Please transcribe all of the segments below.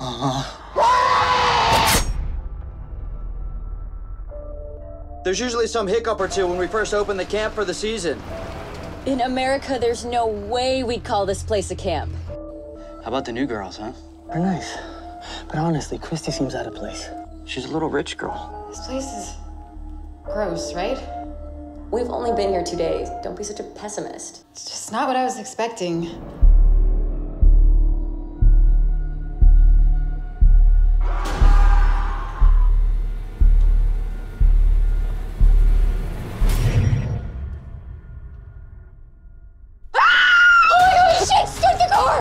Uh-huh. There's usually some hiccup or two when we first open the camp for the season. In America, there's no way we'd call this place a camp. How about the new girls, huh? They're nice. But honestly, Christy seems out of place. She's a little rich girl. This place is gross, right? We've only been here two days. Don't be such a pessimist. It's just not what I was expecting.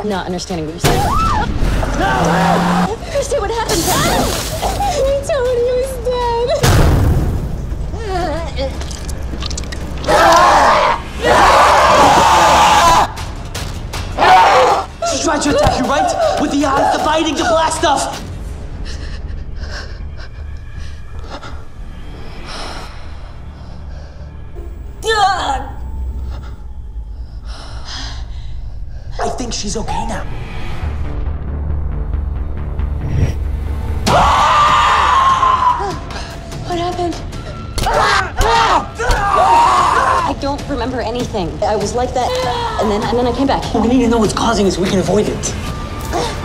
Not understanding what you're saying. No! Christy, what happened? Tony was dead. She tried to attack you, right? With the eyes, the biting, the black stuff! Think she's okay now. What happened? I don't remember anything. I was like that, and then and then I came back. We need to know what's causing this. we can avoid it.